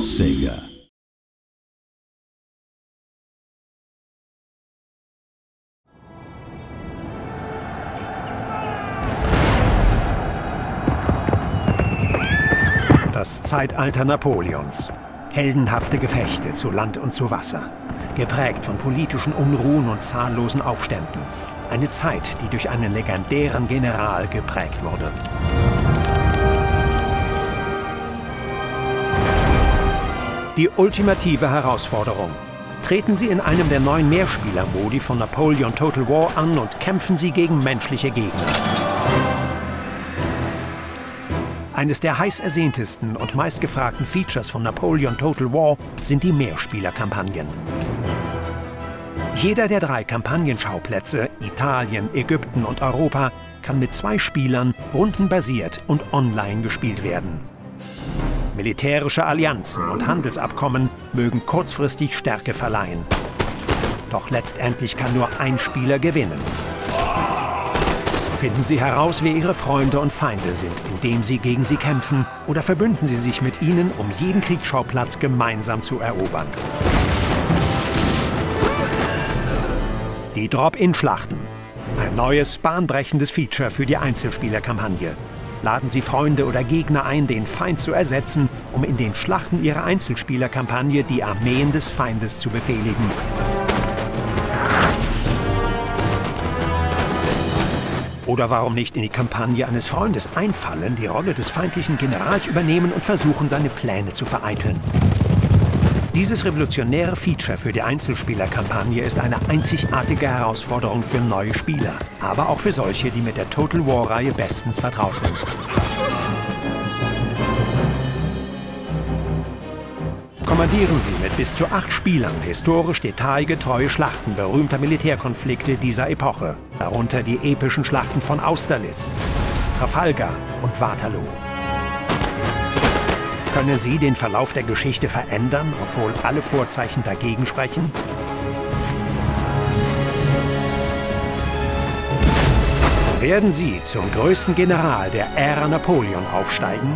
Sega. Das Zeitalter Napoleons. Heldenhafte Gefechte zu Land und zu Wasser. Geprägt von politischen Unruhen und zahllosen Aufständen. Eine Zeit, die durch einen legendären General geprägt wurde. Die ultimative Herausforderung. Treten Sie in einem der neuen Mehrspieler-Modi von Napoleon Total War an und kämpfen Sie gegen menschliche Gegner. Eines der heiß ersehntesten und meistgefragten Features von Napoleon Total War sind die Mehrspielerkampagnen. Jeder der drei Kampagnenschauplätze, Italien, Ägypten und Europa, kann mit zwei Spielern rundenbasiert und online gespielt werden. Militärische Allianzen und Handelsabkommen mögen kurzfristig Stärke verleihen. Doch letztendlich kann nur ein Spieler gewinnen. Finden Sie heraus, wer Ihre Freunde und Feinde sind, indem Sie gegen sie kämpfen, oder verbünden Sie sich mit ihnen, um jeden Kriegsschauplatz gemeinsam zu erobern. Die Drop-In-Schlachten. Ein neues, bahnbrechendes Feature für die Einzelspielerkampagne laden Sie Freunde oder Gegner ein, den Feind zu ersetzen, um in den Schlachten Ihrer Einzelspielerkampagne die Armeen des Feindes zu befehligen. Oder warum nicht in die Kampagne eines Freundes einfallen, die Rolle des feindlichen Generals übernehmen und versuchen, seine Pläne zu vereiteln. Dieses revolutionäre Feature für die Einzelspielerkampagne ist eine einzigartige Herausforderung für neue Spieler, aber auch für solche, die mit der Total War-Reihe bestens vertraut sind. Kommandieren Sie mit bis zu acht Spielern historisch detailgetreue Schlachten berühmter Militärkonflikte dieser Epoche, darunter die epischen Schlachten von Austerlitz, Trafalgar und Waterloo. Können Sie den Verlauf der Geschichte verändern, obwohl alle Vorzeichen dagegen sprechen? Werden Sie zum größten General der Ära Napoleon aufsteigen?